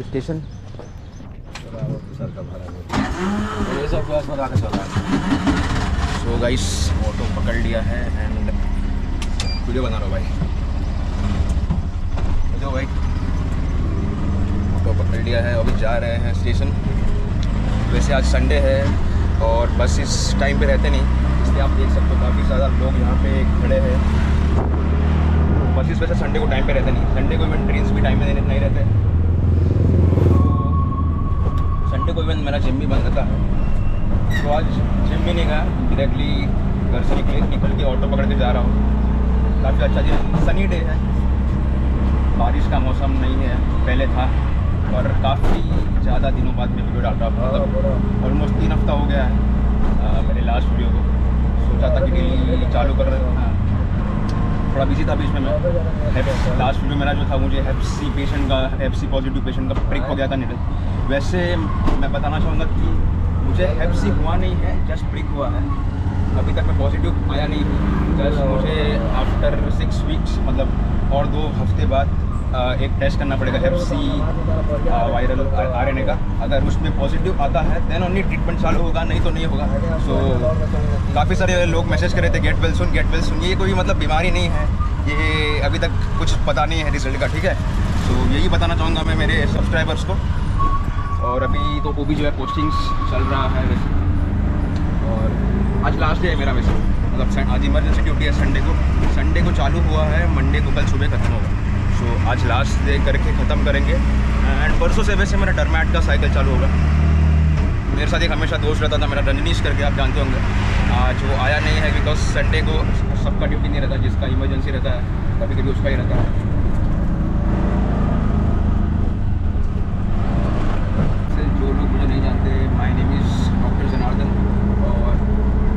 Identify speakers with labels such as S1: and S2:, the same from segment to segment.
S1: Station? So guys auto पकड़ लिया है एंड वीडियो बना रहा भाई। जो भाई ऑटो पकड़ लिया है, अभी जा रहे हैं स्टेशन वैसे आज संडे है और बस इस टाइम पे रहते नहीं, इसलिए आप देख सकते हो काफ़ी ज़्यादा लोग यहाँ पे खड़े हैं। बसेस वैसे संडे को टाइम पे रहते नहीं। संडे को इवन ट्रेन भी टाइम पे नहीं रहते। संडे को इवन मेरा जिम भी बंद रहता। है तो आज जिम भी नहीं गया डायरेक्टली घर से निकले निकल के ऑटो पकड़ के जा रहा हूँ। काफ़ी अच्छा दिन सनी डे है। बारिश का मौसम नहीं है पहले था और काफ़ी ज़्यादा दिनों बाद मैं वीडियो डाल रहा हूँ मतलब ऑलमोस्ट तीन हफ़्ता हो गया है मेरे लास्ट वीडियो को। सोचा था कि डेली चालू कर हाँ, थोड़ा बिज़ी था बीच में मैं। लास्ट वीडियो मेरा जो था मुझे एफ़ सी पेशेंट का एफ़ सी पॉजिटिव पेशेंट का प्रिक हो गया था निडल वैसे मैं बताना चाहूँगा कि मुझे एफ़ सी हुआ नहीं है जस्ट प्रिक हुआ है। अभी तक मैं पॉजिटिव आया नहीं हूँ। जस्ट मुझे आफ्टर सिक्स वीक्स मतलब और दो हफ़्ते बाद एक टेस्ट करना पड़ेगा F C viral R N A का। अगर उसमें पॉजिटिव आता है देन ओनली ट्रीटमेंट चालू होगा नहीं तो नहीं होगा। सो so, काफ़ी सारे लोग मैसेज कर रहे थे get well soon get well soon ये कोई मतलब बीमारी नहीं है। ये अभी तक कुछ पता नहीं है रिज़ल्ट का ठीक है? तो यही बताना चाहूँगा मैं मेरे सब्सक्राइबर्स को। और अभी तो वो भी जो है पोस्टिंग्स चल रहा है वैसे। और आज लास्ट डे है मेरा वैसे। मतलब आज इमरजेंसी ड्यूटी है संडे को। संडे को चालू हुआ है मंडे को कल सुबह खत्म होगा। सो आज लास्ट डे करके ख़त्म करेंगे। एंड परसों से वैसे मेरा डरमैट का साइकिल चालू होगा। मेरे साथ एक हमेशा दोस्त रहता था, मेरा रंजनीश करके, आप जानते होंगे। आज वो आया नहीं है बिकॉज़ संडे को सबका ड्यूटी नहीं रहता, जिसका इमरजेंसी रहता है कभी कभी उसका ही रहता है जो लोग मुझे नहीं जानते my name is doctor Janardan और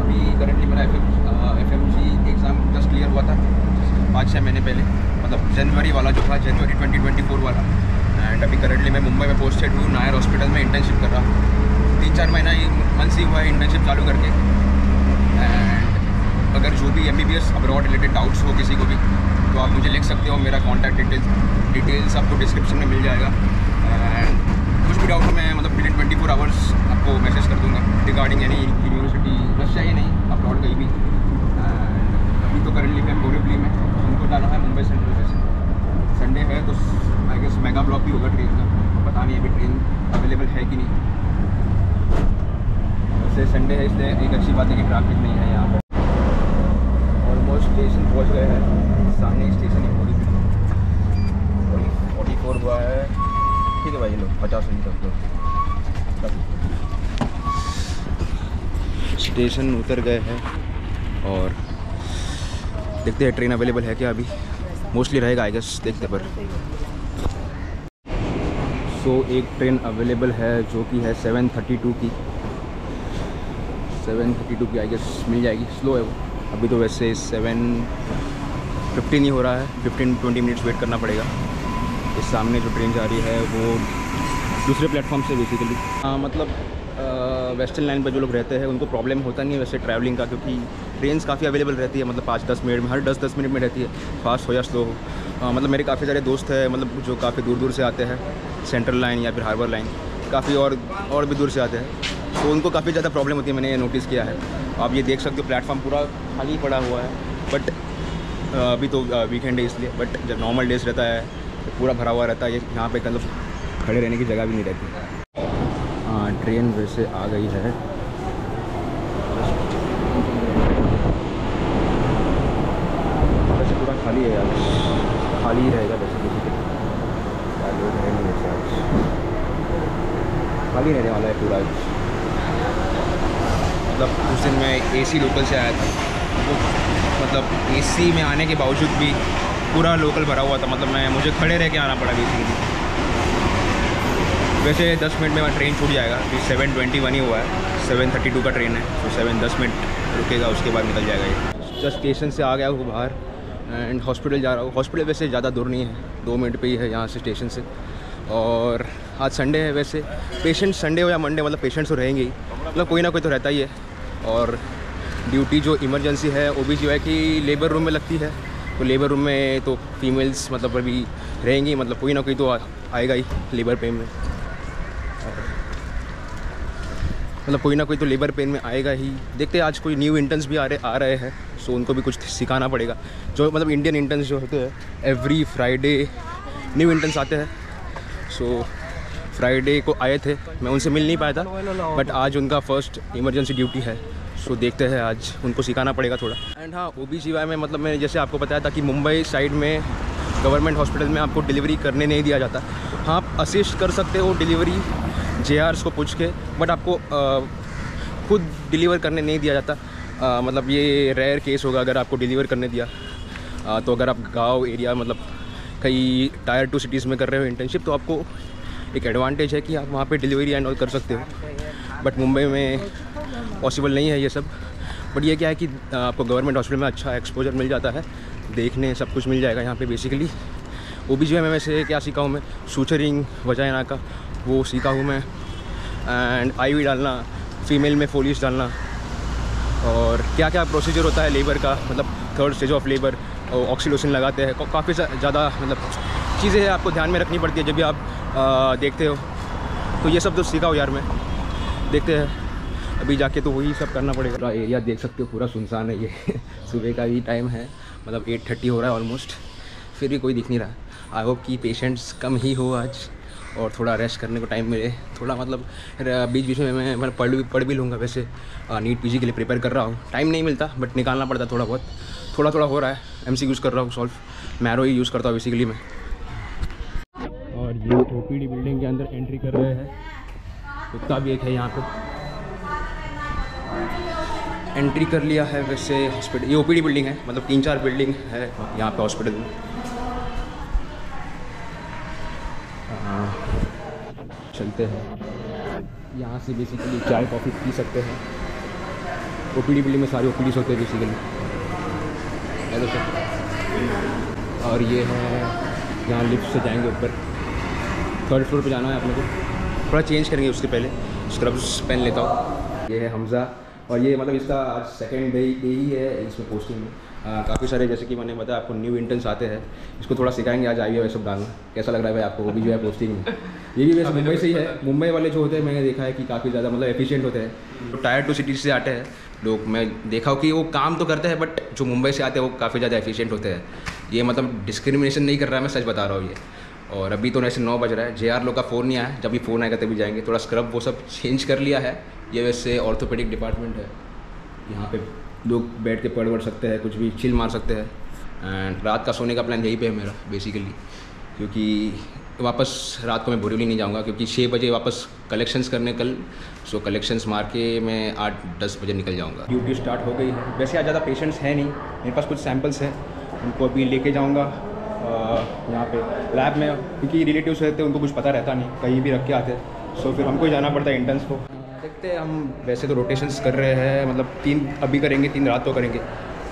S1: अभी करेंटली मेरा F M G exam just clear हुआ था पाँच छः महीने पहले मतलब जनवरी वाला जो था जनवरी 2024 वाला। एंड अभी करेंटली मैं मुंबई में पोस्टेड हूँ, नायर हॉस्पिटल में इंटर्नशिप कर रहा। हूँ तीन चार महीना ही मंथ ही हुआ है इंटर्नशिप चालू करके। एंड अगर जो भी M B B S abroad related doubts हो किसी को भी तो आप मुझे लिख सकते हो, मेरा कॉन्टैक्ट डिटेल्स डिटेल्स आपको डिस्क्रिप्शन में मिल जाएगा। एंड कुछ भी डाउट मैं मतलब within twenty four hours आपको मैसेज कर दूँगा। रिगार्डिंग एनी यूनिवर्सिटी रशिया ही नहीं अब्रॉड कहीं भी अभी तो करेंटली मैं बोरीवली में उनको जाना है मुंबई सेंट्रल से संडे है तो आई गेस मेगा ब्लॉक भी होगा ट्रेन का पता नहीं अभी ट्रेन अवेलेबल है कि नहीं वैसे संडे है इसलिए एक अच्छी बात है कि ट्रैफ़िक नहीं है यहाँ पर ऑलमोस्ट स्टेशन पहुँच गए हैं। सामने स्टेशन ही बोली फोर्टी फोर हुआ है। ठीक है भाई लोग पचास मिनट तक स्टेशन उतर गए हैं और देखते हैं ट्रेन अवेलेबल है क्या अभी। मोस्टली रहेगा आई गेस देखते पर। सो so, एक ट्रेन अवेलेबल है जो कि है 7:32 की। 7:32 की आई गेस मिल जाएगी। स्लो है वो। अभी तो वैसे 7:15 ही हो रहा है। 15-20 मिनट्स वेट करना पड़ेगा। इस सामने जो ट्रेन जा रही है वो दूसरे प्लेटफॉर्म से बेसिकली हाँ मतलब वेस्टर्न लाइन पर जो लोग रहते हैं उनको प्रॉब्लम होता नहीं है वैसे ट्रैवलिंग का क्योंकि ट्रेन काफ़ी अवेलेबल रहती है। मतलब पाँच दस मिनट में हर दस दस मिनट में रहती है। फास्ट हो या स्लो हो। आ, मतलब मेरे काफ़ी सारे दोस्त हैं मतलब जो काफ़ी दूर दूर से आते हैं सेंट्रल लाइन या फिर हार्बर लाइन काफ़ी और और भी दूर से आते हैं। तो उनको काफ़ी ज़्यादा प्रॉब्लम होती है, मैंने ये नोटिस किया है। आप ये देख सकते हो प्लेटफॉर्म पूरा खाली पड़ा हुआ है। बट अभी तो वीकेंड है इसलिए बट जब नॉर्मल डेज़ रहता है तो पूरा भरा हुआ रहता है। यहाँ पे मतलब खड़े रहने की जगह भी नहीं रहती। हाँ ट्रेन वैसे आ गई है। वैसे पूरा खाली है आज खाली ही रहेगा वैसे किसी है। वैसे आज। खाली रहने वाला है पूरा आज। मतलब उस दिन मैं एसी लोकल से आया था। तो मतलब एसी में आने के बावजूद भी पूरा लोकल भरा हुआ था। मतलब मैं, मुझे खड़े रह के आना पड़ा बेसिकली वैसे 10 मिनट में ट्रेन छूट जाएगा। अभी सेवन ट्वेंटी वन ही हुआ है। सेवन थर्टी टू का ट्रेन है। तो सेवन दस मिनट रुकेगा, उसके बाद निकल जाएगा ये। जस्ट स्टेशन से आ गया हूँ बाहर एंड हॉस्पिटल जा रहा हूँ। हॉस्पिटल वैसे ज़्यादा दूर नहीं है। दो मिनट पे ही है यहाँ से स्टेशन से। और आज संडे है वैसे। पेशेंट संडे हो या मंडे मतलब पेशेंट्स तो रहेंगे ही। मतलब कोई ना कोई तो रहता ही है। और ड्यूटी जो इमरजेंसी है, वो भी जो है कि लेबर रूम में लगती है। तो लेबर रूम में तो फीमेल्स मतलब अभी रहेंगी मतलब कोई ना कोई तो आएगा ही लेबर पेन में। मतलब कोई ना कोई तो लेबर पेन में आएगा ही। देखते हैं, आज कोई न्यू इंटर्न्स भी आ रहे आ रहे हैं सो उनको भी कुछ सिखाना पड़ेगा। जो मतलब इंडियन इंटर्न्स जो होते हैं एवरी फ्राइडे न्यू इंटर्न्स आते हैं। सो फ्राइडे को आए थे। मैं उनसे मिल नहीं पाया था बट आज उनका फ़र्स्ट इमरजेंसी ड्यूटी है। सो देखते हैं आज उनको सिखाना पड़ेगा थोड़ा। एंड हाँ ओ बी में मतलब मैंने जैसे आपको बताया था कि मुंबई साइड में गवर्नमेंट हॉस्पिटल में आपको डिलीवरी करने नहीं दिया जाता। हाँ आप असिस्ट कर सकते हो डिलीवरी जे को पूछ के बट आपको खुद डिलीवर करने नहीं दिया जाता। आ, मतलब ये रेयर केस होगा अगर आपको डिलीवर करने दिया। आ, तो अगर आप गाँव एरिया मतलब कई टायर टू सिटीज़ में कर रहे हो इंटर्नशिप तो आपको एक एडवांटेज है कि आप वहाँ पे डिलीवरी एंड ऑल कर सकते हो। बट मुंबई में पॉसिबल नहीं है ये सब। बट ये क्या है कि आपको गवर्नमेंट हॉस्पिटल में अच्छा एक्सपोजर मिल जाता है। देखने सब कुछ मिल जाएगा यहाँ पे बेसिकली ओ बी में वैसे क्या सीखा हूँ मैं सूचरिंग वजाइना का, वो सीखा हूँ मैं। एंड आईवी डालना फीमेल में फोलिस डालना। और क्या क्या प्रोसीजर होता है लेबर का मतलब third stage of labour oxytocin लगाते हैं। काफ़ी ज़्यादा मतलब चीज़ें हैं आपको ध्यान में रखनी पड़ती है जब भी आप आ, देखते हो। तो ये सब तो सीखा हो यार मैं। देखते हैं। अभी जाके तो वही सब करना पड़ेगा। पूरा एरिया देख सकते हो पूरा सुनसान है ये। सुबह का भी टाइम है। मतलब एट थर्टी हो रहा है ऑलमोस्ट फिर भी कोई दिख नहीं रहा। आई होप कि पेशेंट्स कम ही हो आज। और थोड़ा रेस्ट करने को टाइम मिले। थोड़ा मतलब बीच बीच में मैं मतलब पढ़ भी पढ़ भी लूँगा वैसे। नीट पीजी के लिए प्रिपेयर कर रहा हूँ। टाइम नहीं मिलता बट निकालना पड़ता थोड़ा बहुत। थोड़ा थोड़ा हो रहा है। एम यूज़ कर रहा हूँ सॉल्व मैरो ही यूज़ करता हूँ बेसिकली मैं और ये ओ बिल्डिंग के अंदर एंट्री कर रहे हैं। कुत्ता भी एक है यहाँ पे। एंट्री कर लिया है वैसे हॉस्पिटल ये ओपीडी बिल्डिंग है मतलब तीन चार बिल्डिंग है यहाँ पे हॉस्पिटल में। चलते हैं। यहाँ से बेसिकली चाय कॉफ़ी पी सकते हैं। ओपीडी बिल्डिंग में सारे ओ होते हैं बेसिकली हेलो सर और ये है यहाँ लिफ्ट से जाएँगे ऊपर। थर्ड फ्लोर पे जाना है अपने को। थोड़ा चेंज करेंगे उसके पहले। स्क्रब्स पहन लेता हूँ। ये है हमज़ा। और ये मतलब इसका आज सेकेंड डे डे ही है इसमें पोस्टिंग में। काफ़ी सारे जैसे कि मैंने बताया आपको न्यू इंटर्न्स आते हैं। इसको थोड़ा सिखाएँगे आज आई सब डालना। कैसा लग रहा है भाई आपको? वो भी जो है पोस्टिंग में। ये भी वैसे मुंबई से ही है। मुंबई वाले जो होते हैं मैंने देखा है कि काफ़ी ज़्यादा मतलब एफिशिएंट होते हैं। तो टायर टू सिटीज़ से आते हैं। लोग मैं देखा हूँ कि वो काम तो करते हैं बट जो मुंबई से आते हैं वो काफ़ी ज़्यादा एफिशिएंट होते हैं। ये मतलब डिस्क्रिमिनेशन नहीं कर रहा है मैं सच बता रहा हूँ ये। और अभी तो वैसे नौ बज रहा है। जे आर लोग का फ़ोन नहीं आया। जब भी फ़ोन आएगा तभी जाएँगे। थोड़ा स्क्रब वो सब चेंज कर लिया है। ये वैसे ऑर्थोपेडिक डिपार्टमेंट है। यहाँ पे लोग बैठ के पढ़ पढ़ सकते हैं, कुछ भी चिल मार सकते हैं। एंड रात का सोने का प्लान यही पे है मेरा बेसिकली क्योंकि वापस रात को मैं बोरीवली नहीं जाऊँगा, क्योंकि छः बजे वापस कलेक्शंस करने कल। सो कलेक्शंस मार के मैं आठ, दस बजे निकल जाऊँगा। ड्यूटी स्टार्ट हो गई है। वैसे आज ज़्यादा पेशेंट्स हैं नहीं। मेरे पास कुछ सैम्पल्स हैं। उनको अभी लेके जाऊँगा। यहाँ पे लैब में, क्योंकि रिलेटिव्स रहते उनको कुछ पता रहता नहीं, कहीं भी रख के आते सो फिर हमको जाना पड़ता है इंटर्न्स को। देखते हैं, हम वैसे तो रोटेशंस कर रहे हैं मतलब तीन, अभी करेंगे, तीन रात को करेंगे।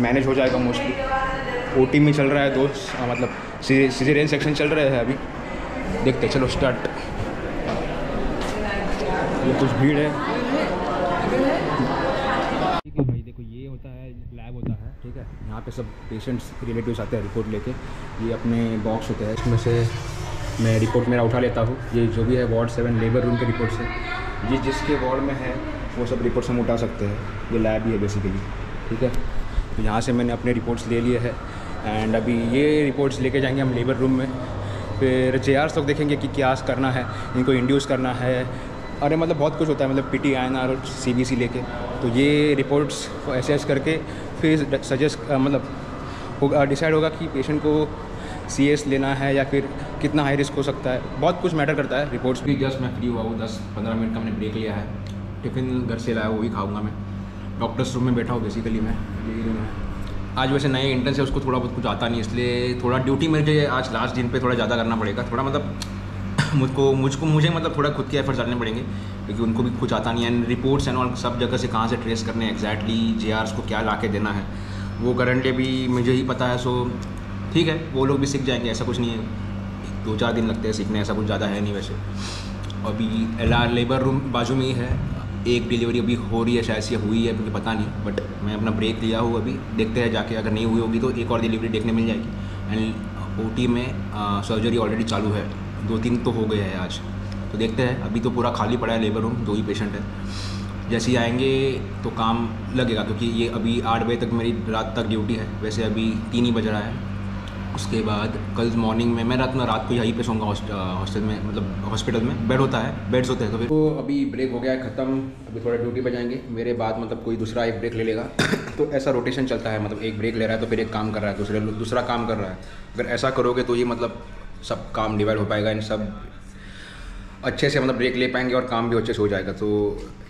S1: मैनेज हो जाएगा मोस्टली ओटी में चल रहा है, दो मतलब सीजरेन सेक्शन चल रहे हैं अभी। देखते चलो स्टार्ट ये कुछ भीड़ है। ठीक है भाई देखो ये होता है लैब होता है, ठीक है? यहाँ पे सब पेशेंट्स रिलेटिव्स आते हैं रिपोर्ट लेके। ये अपने बॉक्स होते हैं। इसमें से मैं रिपोर्ट मेरा उठा लेता हूँ। ये जो भी है वार्ड सेवन लेबर रूम के रिपोर्ट से जिस जिसके वार्ड में है, वो सब रिपोर्ट्स हम उठा सकते हैं। ये लैब ही है बेसिकली ठीक है? तो यहाँ से मैंने अपने रिपोर्ट्स ले लिए है। एंड अभी ये रिपोर्ट्स लेके जाएँगे हम लेबर रूम में। फिर जे आर तक देखेंगे कि क्या करना है। इनको इंड्यूस करना है। अरे मतलब बहुत कुछ होता है मतलब P T I N R और सी बी सी लेके। तो ये रिपोर्ट्स एसेस करके फिर सजेस्ट मतलब डिसाइड होगा कि पेशेंट को सी एस लेना है या फिर कितना हाई रिस्क हो सकता है। बहुत कुछ मैटर करता है रिपोर्ट्स भी जस्ट मैं फ्री हुआ हूँ, दस पंद्रह मिनट का मैंने ब्रेक लिया है। टिफ़िन घर से लाया, वो भी खाऊँगा मैं। डॉक्टर्स रूम में बैठा हूँ बेसिकली मैं। है। आज वैसे नए इंटर्न से उसको थोड़ा बहुत कुछ आता नहीं इसलिए थोड़ा ड्यूटी मुझे आज लास्ट दिन पे थोड़ा ज़्यादा करना पड़ेगा। थोड़ा मतलब मुझको मुझको, मुझे मतलब थोड़ा खुद के एफर्ट्स डालने पड़ेंगे, क्योंकि उनको भी कुछ आता नहीं है। एंड रिपोर्ट्स एंड ऑल सब जगह से कहाँ से ट्रेस करने हैं? एग्जैक्टली जे को क्या ला देना है? वो करंटली भी मुझे ही पता है सो ठीक है, वो लोग भी सीख जाएँगे, ऐसा कुछ नहीं है। दो चार दिन लगते हैं सीखने, ऐसा कुछ ज़्यादा है नहीं वैसे। अभी एल आर लेबर रूम बाजू में ही है। एक डिलीवरी अभी हो रही है, शायद से हुई है मुझे पता नहीं बट मैं अपना ब्रेक लिया हूँ अभी। देखते हैं जाके, अगर नहीं हुई होगी तो एक और डिलीवरी देखने मिल जाएगी। एंड ओटी में सर्जरी ऑलरेडी चालू है। दो तीन तो हो गए हैं आज। तो देखते हैं, अभी तो पूरा खाली पड़ा है लेबर रूम दो ही पेशेंट है। जैसे ही आएँगे तो काम लगेगा, क्योंकि ये अभी आठ बजे तक मेरी रात तक ड्यूटी है। वैसे अभी तीन ही बज रहा है। उसके बाद कल मॉर्निंग में, मैं रात में रात को यहीं पे सोऊँगा हॉस्टल में मतलब हॉस्पिटल में। बेड होता है बेड्स होते हैं तो फिर तो अभी ब्रेक हो गया है, ख़त्म। अभी थोड़ा ड्यूटी पे जाएँगे। मेरे बाद मतलब कोई दूसरा एक ब्रेक ले लेगा। तो ऐसा रोटेशन चलता है मतलब एक ब्रेक ले रहा है तो फिर एक काम कर रहा है, दूसरे दूसरा काम कर रहा है। अगर ऐसा करोगे तो ये मतलब सब काम डिवाइड हो पाएगा इन सब अच्छे से मतलब ब्रेक ले पाएँगे और काम भी अच्छे से हो जाएगा। तो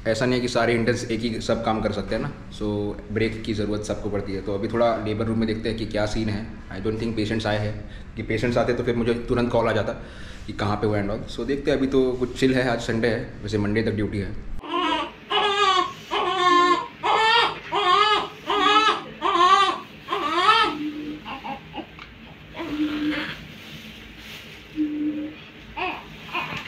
S1: ऐसा नहीं है कि सारे इंटर्स एक ही सब काम कर सकते हैं ना। सो so, ब्रेक की ज़रूरत सबको पड़ती है। तो अभी थोड़ा लेबर रूम में देखते हैं कि क्या सीन है। आई डोंट थिंक पेशेंट्स आए हैं। कि पेशेंट्स आते तो फिर मुझे तुरंत कॉल आ जाता कि कहाँ पे वो एंड ऑल सो देखते हैं। अभी तो कुछ चिल है। आज संडे है। वैसे मंडे तक ड्यूटी है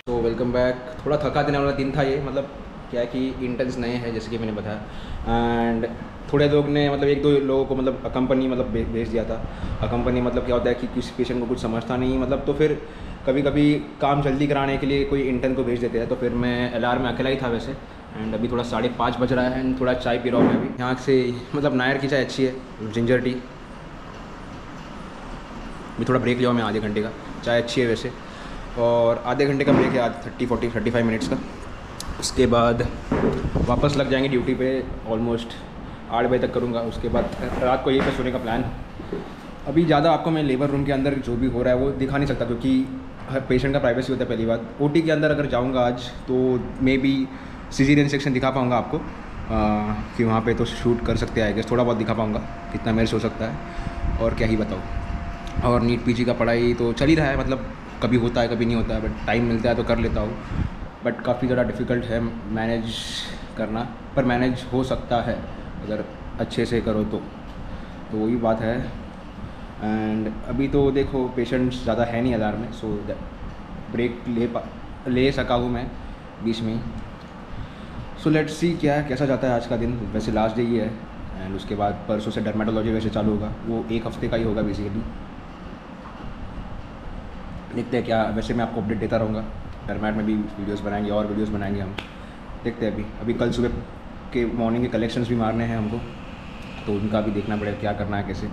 S1: तो वेलकम बैक थोड़ा थका देने वाला दिन था ये मतलब क्या कि इंटर्न्स नए हैं, जैसे कि मैंने बताया। एंड थोड़े लोग ने मतलब एक दो लोगों को मतलब कंपनी मतलब भेज दिया था। कंपनी मतलब क्या होता है कि किसी पेशेंट को कुछ समझता नहीं मतलब तो फिर कभी कभी काम जल्दी कराने के लिए कोई इंटर्न को भेज देते हैं तो फिर मैं एल में अकेला ही था वैसे। एंड अभी थोड़ा साढ़े पाँच बज रहा है एंड थोड़ा चाय पी रहा हूँ मैं अभी। यहाँ से मतलब नायर की चाय अच्छी है जिंजर टी अभी थोड़ा ब्रेक लिया मैं आधे घंटे का। चाय अच्छी है वैसे। और आधे घंटे का ब्रेक है आज thirty forty thirty five minutes का। उसके बाद वापस लग जाएँगे ड्यूटी पे ऑलमोस्ट आठ बजे तक करूँगा। उसके बाद रात को यहीं पे सोने का प्लान अभी ज़्यादा आपको मैं लेबर रूम के अंदर जो भी हो रहा है वो दिखा नहीं सकता क्योंकि हर पेशेंट का प्राइवेसी होता है पहली बात। ओ के अंदर अगर जाऊँगा आज तो मे बी सीजीरियन सेक्शन दिखा पाऊँगा आपको। आ, कि वहाँ पे तो शूट कर सकते हैं थोड़ा बहुत दिखा पाऊँगा कितना मेरे हो सकता है और क्या ही बताऊँ। और नीट पीजी का पढ़ाई तो चल ही रहा है मतलब कभी होता है, कभी नहीं होता है बट टाइम मिलता है तो कर लेता हूँ। बट काफ़ी ज़्यादा डिफ़िकल्ट है मैनेज करना, पर मैनेज हो सकता है, अगर अच्छे से करो तो। तो वही बात है। एंड अभी तो देखो पेशेंट्स ज़्यादा है नहीं अलार में सो ब्रेक ले पा, ले सका हूँ मैं बीच में सो लेट्स सी क्या है, कैसा जाता है आज का दिन। वैसे लास्ट डे ही है एंड उसके बाद परसों से डर्माटोलॉजी वैसे चालू होगा, वो एक हफ़्ते का ही होगा बेसिकली देखते हैं क्या, वैसे मैं आपको अपडेट देता रहूँगा। डरमैट में भी वीडियोज़ बनाएँगे, और वीडियोज़ बनाएँगे हम। देखते हैं अभी। अभी कल सुबह के मॉर्निंग के कलेक्शंस भी मारने हैं हमको तो उनका भी देखना पड़ेगा क्या करना है, कैसे।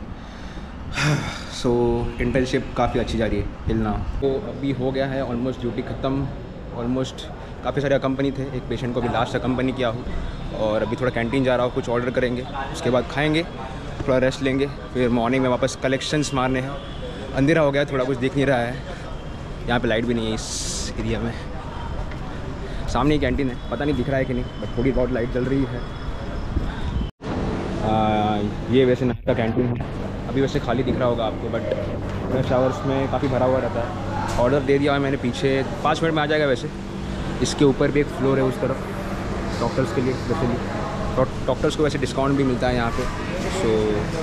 S1: सो इंटर्नशिप काफ़ी अच्छी जा रही है टिल ना तो अभी हो गया है ऑलमोस्ट ड्यूटी ख़त्म। ऑलमोस्ट काफ़ी सारे कंपनी थे। एक पेशेंट को अभी लास्ट कंपनी किया हो, और अभी थोड़ा कैंटीन जा रहा हूँ, कुछ ऑर्डर करेंगे। उसके बाद खाएँगे, थोड़ा रेस्ट लेंगे। फिर मॉर्निंग में वापस कलेक्शंस मारने हैं। अंधेरा हो गया थोड़ा कुछ दिख नहीं रहा है। यहाँ पे लाइट भी नहीं है इस एरिया में। सामने ही कैंटीन है। पता नहीं दिख रहा है कि नहीं बट थोड़ी बहुत लाइट जल रही है। आ, ये वैसे का कैंटीन है। अभी वैसे खाली दिख रहा होगा आपको बट रश आवर्स में काफ़ी भरा हुआ रहता है। ऑर्डर दे दिया है मैंने पीछे। पाँच मिनट में आ जाएगा वैसे। इसके ऊपर भी एक फ्लोर है उस तरफ़। डॉक्टर्स के लिए स्पेशली डॉक्टर्स को वैसे डिस्काउंट भी मिलता है यहाँ पे। सो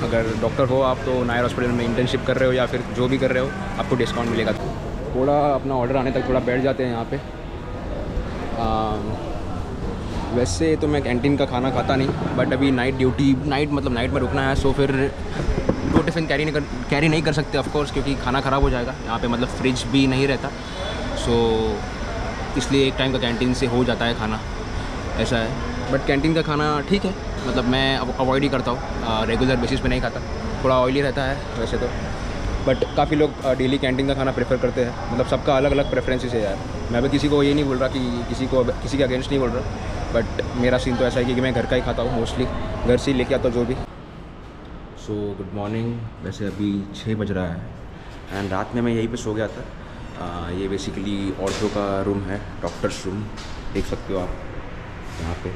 S1: अगर डॉक्टर हो आप तो नायर हॉस्पिटल में इंटर्नशिप कर रहे हो या फिर जो भी कर रहे हो आपको डिस्काउंट मिलेगा। थोड़ा अपना ऑर्डर आने तक थोड़ा बैठ जाते हैं यहाँ पे। वैसे तो मैं कैंटीन का खाना खाता नहीं बट अभी नाइट ड्यूटी नाइट मतलब नाइट में रुकना है सो फिर दो टिफ़िन कैरी नहीं कर कैरी नहीं कर सकते ऑफकोर्स क्योंकि खाना ख़राब हो जाएगा। यहाँ पे मतलब फ्रिज भी नहीं रहता सो इसलिए एक टाइम का कैंटीन से हो जाता है खाना, ऐसा है। बट कैंटीन का खाना ठीक है मतलब मैं अवॉइड ही करता हूँ रेगुलर बेसिस पे नहीं खाता, थोड़ा ऑयली रहता है, वैसे तो। बट काफ़ी लोग डेली कैंटीन का खाना प्रेफर करते हैं। मतलब सबका अलग अलग प्रेफरेंसेस है यार। मैं भी किसी को ये नहीं बोल रहा कि किसी को किसी के अगेंस्ट नहीं बोल रहा। बट मेरा सीन तो ऐसा है कि मैं घर का ही खाता हूँ मोस्टली घर से ही लेके आता हूँ जो भी। सो गुड मॉर्निंग वैसे अभी छः बज रहा है। एंड रात में मैं यहीं पे सो गया था। आ, ये बेसिकली ऑर्थो का रूम है डॉक्टर्स रूम देख सकते हो आप यहाँ पे।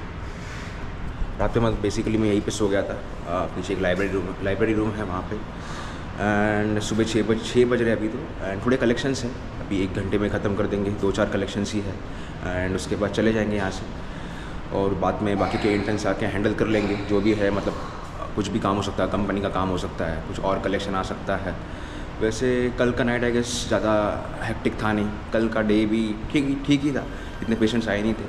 S1: रात में मैं बेसिकली मैं यहीं पे सो गया था। पीछे एक लाइब्रेरी रूम लाइब्रेरी रूम है वहाँ पे। एंड सुबह छः बज छः बज रहे अभी तो। एंड थोड़े कलेक्शंस हैं। अभी एक घंटे में ख़त्म कर देंगे। दो चार कलेक्शंस ही है। एंड उसके बाद चले जाएँगे यहाँ से। और बाद में बाकी के इंटर्न्स आके हैंडल कर लेंगे। जो भी है मतलब कुछ भी काम हो सकता है। कंपनी का काम हो सकता है। कुछ और कलेक्शन आ सकता है। वैसे कल का नाइट आई गेस ज़्यादा हैक्टिक था नहीं। कल का डे भी ठीक ठीक ही था। इतने पेशेंट्स आए नहीं थे।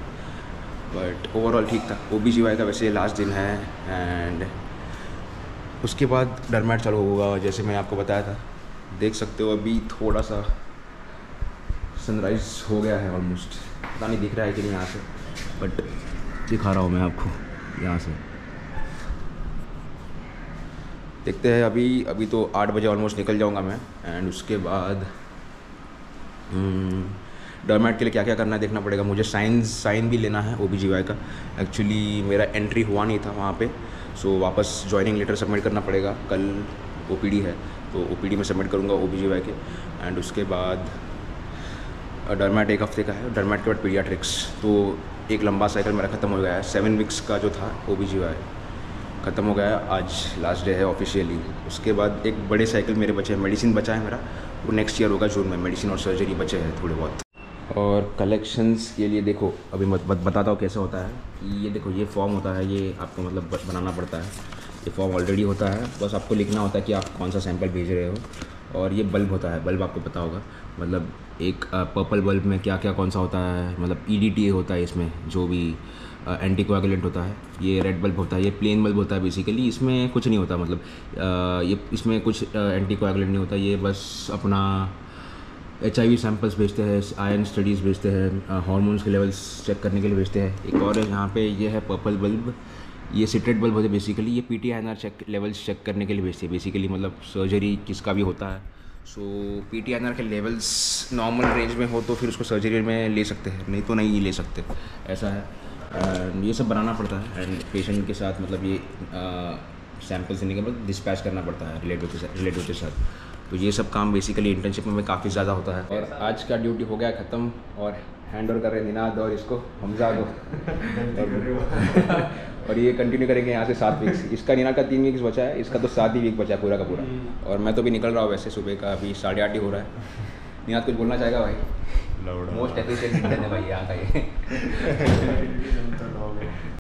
S1: बट ओवरऑल ठीक था। ओ बी का वैसे लास्ट दिन है। एंड उसके बाद डरमैट चालू होगा, जैसे मैंने आपको बताया था। देख सकते हो अभी थोड़ा सा सनराइज़ हो गया है ऑलमोस्ट पता नहीं दिख रहा है कि नहीं यहाँ से बट दिखा रहा हूँ मैं आपको यहाँ से। देखते हैं अभी अभी तो आठ बजे ऑलमोस्ट निकल जाऊँगा मैं एंड उसके बाद डरमैट के लिए क्या क्या करना है देखना पड़ेगा। मुझे साइंस साइन भी लेना है ओ बी जी वाई का। एक्चुअली मेरा एंट्री हुआ नहीं था वहाँ पे। सो वापस ज्वाइनिंग लेटर सबमिट करना पड़ेगा। कल ओ पी डी है तो ओ पी डी में सबमिट करूँगा ओ बी के एंड उसके बाद डरमैट एक हफ़्ते का है। डरमैट के बाद पीडियाट्रिक्स तो एक लंबा साइकिल मेरा ख़त्म हो गया है। सेवन वीक्स का जो था ओ बी जी वाई ख़त्म हो गया आज लास्ट डे है ऑफिशियली उसके बाद एक बड़े साइकिल मेरे बचे हैं। मेडिसिन बचा है मेरा। वो नेक्स्ट ईयर होगा जून में। मेडिसिन और सर्जरी बचे हैं थोड़े बहुत। और कलेक्शंस के लिए देखो अभी मत बत, बताता हूँ कैसे होता है। ये देखो ये फॉर्म होता है ये आपको मतलब बनाना पड़ता है। ये फॉर्म ऑलरेडी होता है बस आपको लिखना होता है कि आप कौन सा सैंपल भेज रहे हो। और ये बल्ब होता है बल्ब आपको पता होगा। मतलब एक पर्पल बल्ब में क्या क्या कौन सा होता है मतलब ई होता है इसमें जो भी एंटी कोएगुलेंट होता है। ये रेड बल्ब होता है ये प्लेन बल्ब होता है बेसिकली इसमें कुछ नहीं होता मतलब ये इसमें कुछ एंटी कोएगुलेंट नहीं होता। ये बस अपना एच आई वी सैम्पल्स भेजते हैं आयन स्टडीज़ भेजते हैं हार्मोन्स के लेवल्स चेक करने के लिए भेजते हैं। एक और यहाँ पे ये है पर्पल बल्ब ये सिट्रेट बल्ब होते हैं बेसिकली ये P T N R check levels check करने के लिए भेजते हैं। बेसिकली मतलब सर्जरी किसका भी होता है। So P T N R के लेवल्स नॉर्मल रेंज में हो तो फिर उसको सर्जरी में ले सकते हैं। नहीं तो नहीं ले सकते। ऐसा है। एंड ये सब बनाना पड़ता है। एंड पेशेंट के साथ मतलब ये सैम्पल्स देने के बाद डिस्पैच करना पड़ता है रिलेटिव के साथ रिलेटिव के साथ। तो ये सब काम बेसिकली इंटर्नशिप में काफ़ी ज़्यादा होता है। और आज का ड्यूटी हो गया ख़त्म और हैंड ओवर कर रहे हैं निनाद और इसको हमजा को और ये कंटिन्यू करेंगे यहाँ से सात वीक्स इसका निनाद का तीन वीक्स बचा है इसका तो सात ही वीक बचा है पूरा का पूरा। और मैं तो भी निकल रहा हूँ वैसे सुबह का अभी साढ़े आठ ही हो रहा है। निनाद कुछ बोलना चाहेगा भाई? मोस्ट एफिशिएंट भाई यहाँ का ये।